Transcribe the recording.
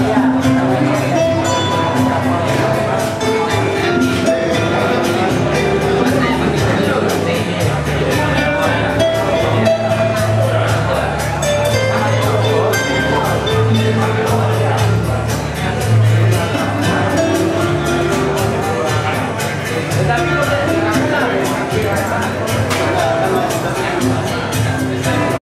Yeah.